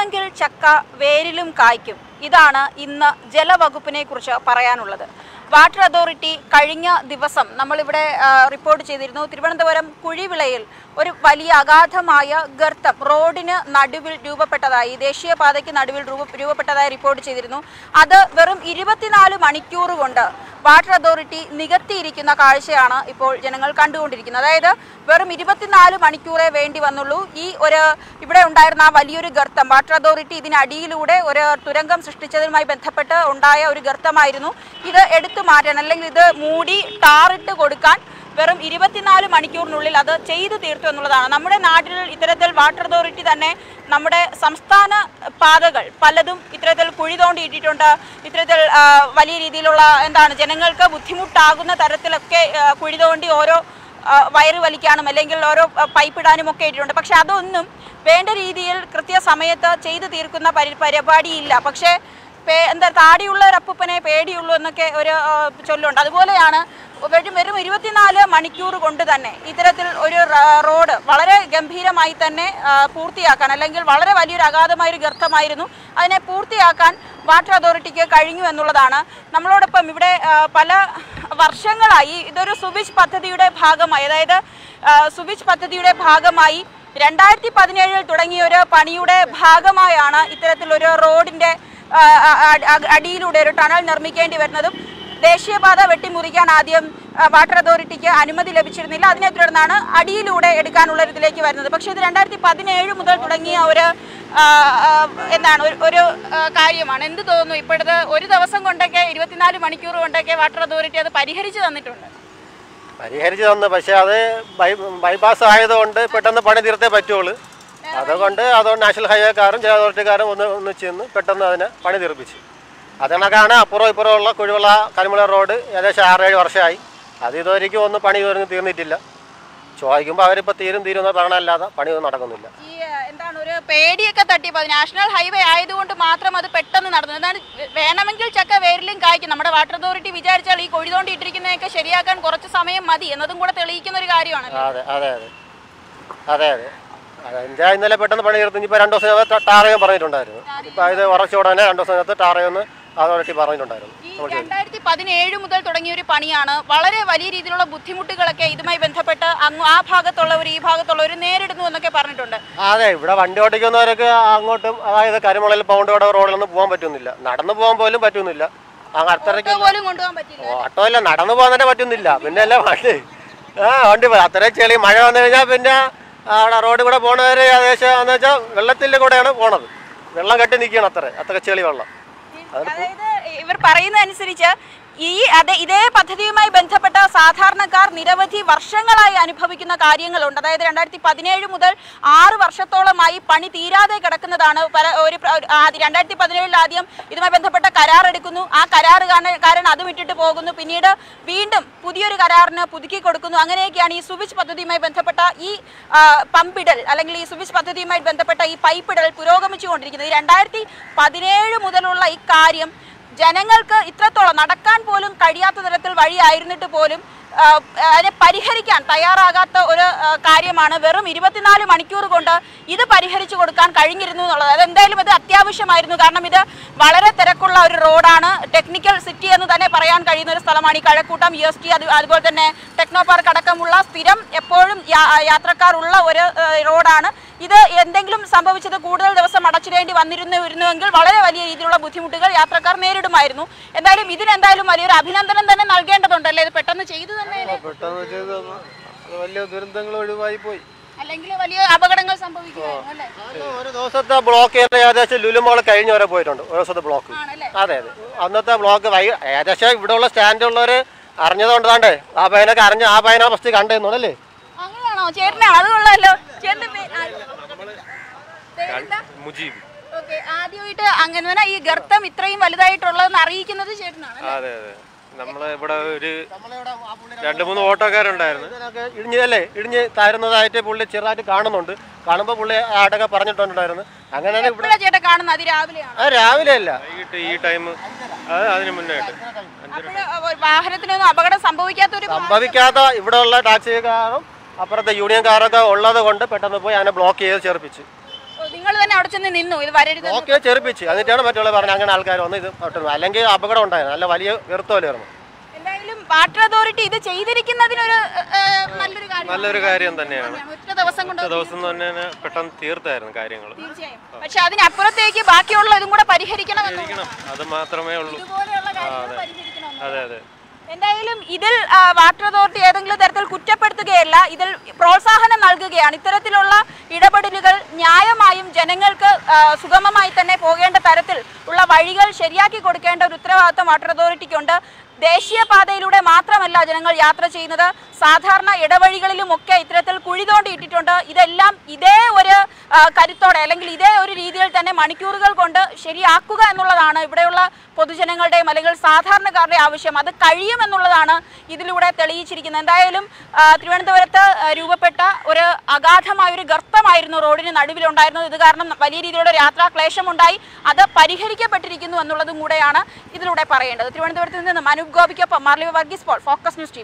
വേണമെങ്കിൽ ചക്ക വേരിലും കായ്ക്കും. ഇതാണ് ഇന്ന് ജലവകുപ്പിനെ കുറിച്ച് പറയാനുള്ളത്. വാട്ടർ അതോറിറ്റി കഴിഞ്ഞ ദിവസം നമ്മളിവിടെ റിപ്പോർട്ട് ചെയ്തിരുന്നു. തിരുവനന്തപുരം കുഴിവിളയിൽ ഒരു വലിയ അഗാധമായ ഗർത്തം റോഡിന് നടുവിൽ രൂപപ്പെട്ടതായി ദേശീയപാതയ്ക്ക് നടുവിൽ രൂപപ്പെട്ടതായി റിപ്പോർട്ട് ചെയ്തിരുന്നു. അത് വെറും ഇരുപത്തിനാല് മണിക്കൂർ കൊണ്ട് വാട്ടർ അതോറിറ്റി നികത്തിയിരിക്കുന്ന കാഴ്ചയാണ് ഇപ്പോൾ ജനങ്ങൾ കണ്ടുകൊണ്ടിരിക്കുന്നത്. അതായത് വെറും ഇരുപത്തിനാല് മണിക്കൂറേ വേണ്ടി വന്നുള്ളൂ. ഈ ഒരു ഇവിടെ ഉണ്ടായിരുന്ന ആ വലിയൊരു ഗർത്തം വാട്ടർ അതോറിറ്റി ഇതിനടിയിലൂടെ ഒരു തുരങ്കം സൃഷ്ടിച്ചതുമായി ബന്ധപ്പെട്ട് ഉണ്ടായ ഒരു ഗർത്തമായിരുന്നു. ഇത് എടുത്തു മാറ്റണം അല്ലെങ്കിൽ ഇത് മൂടി ടാറിട്ട് കൊടുക്കാൻ വെറും ഇരുപത്തിനാല് മണിക്കൂറിനുള്ളിൽ അത് ചെയ്തു തീർത്തു എന്നുള്ളതാണ്. നമ്മുടെ നാട്ടിൽ ഇത്തരത്തിൽ വാട്ടർ അതോറിറ്റി തന്നെ നമ്മുടെ സംസ്ഥാന പാതകൾ പലതും ഇത്തരത്തിൽ കുഴി തോണ്ടിയിട്ടിട്ടുണ്ട് ഇത്തരത്തിൽ വലിയ രീതിയിലുള്ള എന്താണ് ജനങ്ങൾക്ക് ബുദ്ധിമുട്ടാകുന്ന തരത്തിലൊക്കെ കുഴി തോണ്ടി ഓരോ വയറ് വലിക്കാനും അല്ലെങ്കിൽ ഓരോ പൈപ്പ് ഇടാനും ഒക്കെ ഇട്ടിട്ടുണ്ട്. പക്ഷെ അതൊന്നും വേണ്ട രീതിയിൽ കൃത്യസമയത്ത് ചെയ്തു തീർക്കുന്ന പരി പരിപാടിയില്ല. പക്ഷേ എന്താ താടിയുള്ള ഒരപ്പൂപ്പനെ പേടിയുള്ളൂ എന്നൊക്കെ ഒരു ചൊല്ലുണ്ട്. അതുപോലെയാണ് വെറും ഇരുപത്തിനാല് മണിക്കൂർ കൊണ്ട് തന്നെ ഇത്തരത്തിൽ ഒരു റോഡ് വളരെ ഗംഭീരമായി തന്നെ പൂർത്തിയാക്കാൻ അല്ലെങ്കിൽ വളരെ വലിയൊരു അഗാധമായ ഒരു ഗർത്തമായിരുന്നു. അതിനെ പൂർത്തിയാക്കാൻ വാട്ടർ അതോറിറ്റിക്ക് കഴിഞ്ഞു എന്നുള്ളതാണ്. നമ്മളോടൊപ്പം ഇവിടെ പല വർഷങ്ങളായി ഇതൊരു സുബിച്ച് പദ്ധതിയുടെ ഭാഗമായി അതായത് സുബിച്ച് പദ്ധതിയുടെ ഭാഗമായി രണ്ടായിരത്തി പതിനേഴിൽ തുടങ്ങിയ ഒരു പണിയുടെ ഭാഗമായാണ് ഇത്തരത്തിലൊരു റോഡിന്റെ അടിയിലൂടെ ഒരു ടണൽ നിർമ്മിക്കേണ്ടി വരുന്നതും. ദേശീയപാത വെട്ടിമുറിക്കാൻ ആദ്യം വാട്ടർ അതോറിറ്റിക്ക് അനുമതി ലഭിച്ചിരുന്നില്ല. അതിനെ തുടർന്നാണ് അടിയിലൂടെ എടുക്കാനുള്ള ഇതിലേക്ക് വരുന്നത്. പക്ഷേ ഇത് രണ്ടായിരത്തി പതിനേഴ് മുതൽ തുടങ്ങിയ ഒരു എന്താണ് ഒരു- കാര്യമാണ്. എന്ത് തോന്നുന്നു? ഇപ്പോഴത്തെ ഒരു ദിവസം കൊണ്ടൊക്കെ ഇരുപത്തിനാല് മണിക്കൂർ കൊണ്ടൊക്കെ വാട്ടർ അതോറിറ്റി അത് പരിഹരിച്ചു തന്നിട്ടുണ്ട്. പരിഹരിച്ചു തന്നു. പക്ഷേ അത് ബൈ ബൈപ്പാസ് ആയതുകൊണ്ട് പെട്ടെന്ന് പണി തീർത്തേ പറ്റുള്ളൂ. അതുകൊണ്ട് അതുകൊണ്ട് നാഷണൽ ഹൈവേക്കാരും ജല അതോറിറ്റിക്കാരും ഒന്ന് ഒന്ന് ചെന്ന് പെട്ടെന്ന് അതിനെ പണി തീർപ്പിച്ചു. അതിനൊക്കെയാണ് അപ്പുറം ഇപ്പുറം ഉള്ള കുഴിവള കരിമല റോഡ് ഏകദേശം ആറേഴ് വർഷമായി. അത് ഇതുവരെയ്ക്കും ഒന്നും പണി ഇതുവരെ തീർന്നിട്ടില്ല. ചോദിക്കുമ്പോൾ അവരിപ്പോൾ തീരും തീരും എന്ന് പറയണല്ലാതെ പണിയൊന്നും നടക്കുന്നില്ല. ഈ എന്താണ് ഒരു പേടിയൊക്കെ തട്ടിയപ്പോൾ നാഷണൽ ഹൈവേ ആയതുകൊണ്ട് മാത്രം അത് പെട്ടെന്ന് നടന്നു. എന്താണ് വേണമെങ്കിൽ ചക്ക വേരിലും കായ്ക്കും. നമ്മുടെ വാട്ടർ അതോറിറ്റി വിചാരിച്ചാൽ ഈ കൊഴുതോണ്ടി ഇട്ടിരിക്കുന്നതൊക്കെ ശരിയാക്കാൻ കുറച്ച് സമയം മതി എന്നതും കൂടെ തെളിയിക്കുന്ന ഒരു കാര്യമാണ് അതെ അതെ അതെ. അതെ അതെ. അതിന്റെ ഇന്നലെ പെട്ടെന്ന് പണി തീർത്ത്. ഇനിയിപ്പോൾ രണ്ട് ദിവസം ടാറയും പറഞ്ഞിട്ടുണ്ടായിരുന്നു. ഇപ്പൊ ഇത് ഉറച്ചു ഉടനെ രണ്ട് ദിവസം നേരത്തെ ടാറയൊന്ന് അതോറിറ്റി പറഞ്ഞിട്ടുണ്ടായിരുന്നു. രണ്ടായിരത്തി പതിനേഴ് മുതൽ തുടങ്ങിയ ഒരു പണിയാണ്. വളരെ വലിയ രീതിയിലുള്ള ബുദ്ധിമുട്ടുകളൊക്കെ ഇതുമായി ബന്ധപ്പെട്ട് അങ്ങ് ആ ഭാഗത്തുള്ളവർ ഈ ഭാഗത്തുള്ളവർ നേരിടുന്നു എന്നൊക്കെ പറഞ്ഞിട്ടുണ്ട്. അതെ ഇവിടെ വണ്ടി ഓടിക്കുന്നവരൊക്കെ അങ്ങോട്ടും അതായത് കരിമുളയിൽ പൗണ്ടോടെ റോഡിലൊന്നും പോകാൻ പറ്റുന്നില്ല. നടന്നു പോകാൻ പോലും പറ്റുന്നില്ല. അത്രയ്ക്ക് ഓട്ടോ ഇല്ല നടന്നു പോകാൻ തന്നെ പറ്റുന്നില്ല. പിന്നെ അല്ല വണ്ടി? ആ വണ്ടി അത്രയും ചെളി മഴ വന്നു കഴിഞ്ഞാൽ പിന്നെ അവിടെ റോഡിൽ കൂടെ പോണവര് ഏകദേശം എന്ന് വെച്ചാൽ വെള്ളത്തിന്റെ കൂടെയാണ് പോണത്. വെള്ളം കെട്ടി നിൽക്കണം അത്ര. അത്ര ചെളി വെള്ളം. അതായത് ഇവർ പറയുന്നതനുസരിച്ച് ഈ അതെ ഇതേ പദ്ധതിയുമായി ബന്ധപ്പെട്ട സാധാരണക്കാർ നിരവധി വർഷങ്ങളായി അനുഭവിക്കുന്ന കാര്യങ്ങളുണ്ട്. അതായത് രണ്ടായിരത്തി പതിനേഴ് മുതൽ ആറ് വർഷത്തോളമായി പണി തീരാതെ കിടക്കുന്നതാണ് പല ഒരു രണ്ടായിരത്തി പതിനേഴിൽ ആദ്യം ഇതുമായി ബന്ധപ്പെട്ട കരാർ എടുക്കുന്നു. ആ കരാർ കാരണം അതും ഇട്ടിട്ട് പോകുന്നു. പിന്നീട് വീണ്ടും പുതിയൊരു കരാറിന് പുതുക്കി കൊടുക്കുന്നു. അങ്ങനെയൊക്കെയാണ് ഈ സുവിച്ച് പദ്ധതിയുമായി ബന്ധപ്പെട്ട ഈ പമ്പിടൽ അല്ലെങ്കിൽ ഈ സുവിച്ച് പദ്ധതിയുമായി ബന്ധപ്പെട്ട ഈ പൈപ്പിടൽ പുരോഗമിച്ചുകൊണ്ടിരിക്കുന്നത്. രണ്ടായിരത്തി പതിനേഴ് മുതലുള്ള ഈ കാര്യം ജനങ്ങൾക്ക് ഇത്രത്തോളം നടക്കാൻ പോലും കഴിയാത്ത തരത്തിൽ വഴിയായിരുന്നിട്ട് പോലും അതിനെ പരിഹരിക്കാൻ തയ്യാറാകാത്ത ഒരു കാര്യമാണ് വെറും ഇരുപത്തിനാല് മണിക്കൂർ കൊണ്ട് ഇത് പരിഹരിച്ചു കൊടുക്കാൻ കഴിഞ്ഞിരുന്നു എന്നുള്ളത്. അതെന്തായാലും ഇത് അത്യാവശ്യമായിരുന്നു. കാരണം ഇത് വളരെ തിരക്കുള്ള ഒരു റോഡാണ്. ടെക്നിക്കൽ സിറ്റി എന്ന് തന്നെ പറയാൻ കഴിയുന്ന ഒരു സ്ഥലമാണ് ഈ കഴക്കൂട്ടം. യു എസ് ടി അത് അതുപോലെ തന്നെ ടെക്നോ പാർക്ക് അടക്കമുള്ള സ്ഥിരം എപ്പോഴും യാ- യാത്രക്കാർ ഉള്ള ഒരു റോഡാണ്. ഇത് എന്തെങ്കിലും സംഭവിച്ചത് കൂടുതൽ ദിവസം അടച്ചിടേണ്ടി വന്നിരുന്നു വരുന്നുവെങ്കിൽ വളരെ വലിയ രീതിയിലുള്ള ബുദ്ധിമുട്ടുകൾ യാത്രക്കാർ നേരിടുമായിരുന്നു. എന്തായാലും ഇതിനെന്തായാലും വലിയൊരു അഭിനന്ദനം തന്നെ നൽകേണ്ടതുണ്ടല്ലേ ഇത് പെട്ടെന്ന് ചെയ്തു തന്നെ പെട്ടെന്ന് ചെയ്തു വലിയ ദുരന്തങ്ങൾ ഒഴിവായി പോയി. അല്ലെങ്കിൽ വലിയ അപകടങ്ങൾ സംഭവിക്കുമായിരുന്നു ഒരു ദിവസത്തെ ബ്ലോക്ക് ഏകദേശം ലുലുമോൾ കഴിഞ്ഞ വരെ പോയിട്ടുണ്ട്. ഒരു ദിവസത്തെ ബ്ലോക്ക്. അതെ അതെ. അന്നത്തെ ബ്ലോക്ക് ഏകദേശം ഇവിടെ ഉള്ള സ്റ്റാൻഡുള്ളവർ അറിഞ്ഞതുകൊണ്ട് താണ്ടേ ആ പയ്യനൊക്കെ അറിഞ്ഞ ആ പയനാ ഫസ്റ്റ് കണ്ടെന്നുള്ളല്ലേ അങ്ങനെയാണോ? ചേട്ടനാണോ? അത് കൊള്ളാമല്ലോ മുജീബ്. ഓക്കെ ആദ്യമായിട്ട് അങ്ങനെ ഈ ഗർത്തം ഇത്രയും വലുതായിട്ടുള്ളതെന്ന് അറിയിക്കുന്നത് ചേട്ടനാണ് അതെ അതെ. നമ്മൾ ഇവിടെ ഒരു രണ്ട് മൂന്ന് ഓട്ടോക്കാരുണ്ടായിരുന്നു. ഇടിഞ്ഞല്ലേ ഇടിഞ്ഞ് താരുന്നതായിട്ട് പുള്ളി ചെറുതായിട്ട് കാണുന്നുണ്ട്. കാണുമ്പോൾ പുള്ളി ആടൊക്കെ പറഞ്ഞിട്ടുണ്ടായിരുന്നു. അങ്ങനെയാണ് ഇവിടെ ചേട്ടൻ കാണുന്നത്? അതിരാവിലെയാണ് ആ രാവിലെ അല്ല. വൈകിട്ട് ഈ ടൈം അത് അതിന് മുന്നേ വാഹനത്തിനൊന്നും അപകടം സംഭവിക്കാത്ത ഒരു സംഭവിക്കാത്ത ഇവിടെ ഉള്ള ടാക്സിക്കാരും അപ്പുറത്തെ യൂണിയൻകാരൊക്കെ ഉള്ളത് കൊണ്ട് പെട്ടെന്ന് പോയി അതിനെ ബ്ലോക്ക് ചെയ്ത് ചേർപ്പിച്ചു. നിങ്ങൾ തന്നെ അവിടെ ചെന്ന് നിന്നു. ഇത് വരരുത് ഓക്കെ ചെറുപ്പിച്ച്. എന്നിട്ടാണ് മറ്റുള്ള പറഞ്ഞ അങ്ങനെ ആൾക്കാർ വന്ന് ഇത് ഒട്ടും അല്ലെങ്കിൽ അപകടം ഉണ്ടായിരുന്നു. നല്ല വലിയ വെറുത്തോലായിരുന്നു എന്തായാലും വാട്ടർ അതോറിറ്റി ഇത് ചെയ്തിരിക്കുന്നതിനൊരു നല്ലൊരു കാര്യം നല്ലൊരു കാര്യം തന്നെയാണ്. ഒറ്റ ദിവസം കൊണ്ട് ദിവസം തന്നെ പെട്ടെന്ന് തീർത്തായിരുന്നു കാര്യങ്ങൾ തീർച്ചയായും. പക്ഷെ അതിനപ്പുറത്തേക്ക് ബാക്കിയുള്ള ഇതും കൂടെ പരിഹരിക്കണം അത് മാത്രമേ ഉള്ളൂ. ഇതുപോലെയുള്ള കാര്യങ്ങൾ പരിഹരിക്കണം അതെ അതെ. എന്തായാലും ഇതിൽ വാട്ടർ അതോറിറ്റി ഏതെങ്കിലും തരത്തിൽ കുറ്റപ്പെടുത്തുകയല്ല ഇതിൽ പ്രോത്സാഹനം നൽകുകയാണ്. ഇത്തരത്തിലുള്ള ഇടപെടലുകൾ ന്യായമായും ജനങ്ങൾക്ക് സുഗമമായി തന്നെ പോകേണ്ട തരത്തിൽ ഉള്ള വഴികൾ ശരിയാക്കി കൊടുക്കേണ്ട ഒരു ഉത്തരവാദിത്തം വാട്ടർ അതോറിറ്റിക്കുണ്ട്. ദേശീയപാതയിലൂടെ മാത്രമല്ല ജനങ്ങൾ യാത്ര ചെയ്യുന്നത്. സാധാരണ ഇടവഴികളിലുമൊക്കെ ഇത്തരത്തിൽ കുഴി തോണ്ടിയിട്ടിട്ടുണ്ട് ഇതെല്ലാം ഇതേ ഒരു കരുത്തോടെ അല്ലെങ്കിൽ ഇതേ ഒരു രീതിയിൽ തന്നെ മണിക്കൂറുകൾ കൊണ്ട് ശരിയാക്കുക എന്നുള്ളതാണ് ഇവിടെയുള്ള പൊതുജനങ്ങളുടെയും അല്ലെങ്കിൽ സാധാരണക്കാരുടെ ആവശ്യം. അത് കഴിയുമെന്നുള്ളതാണ് ഇതിലൂടെ തെളിയിച്ചിരിക്കുന്നത്. എന്തായാലും തിരുവനന്തപുരത്ത് രൂപപ്പെട്ട ഒരു അഗാധമായ ഒരു ഗർത്തമായിരുന്നു റോഡിന് നടുവിലുണ്ടായിരുന്നത്. ഇത് കാരണം വലിയ രീതിയിലുള്ള യാത്രാക്ലേശമുണ്ടായി അത് പരിഹരിക്കപ്പെട്ടിരിക്കുന്നു എന്നുള്ളതും കൂടെയാണ് ഇതിലൂടെ പറയേണ്ടത്. തിരുവനന്തപുരത്ത് നിന്ന് Manoop ഗോപിക്കൊപ്പം Marly Varghese Paul Focus News T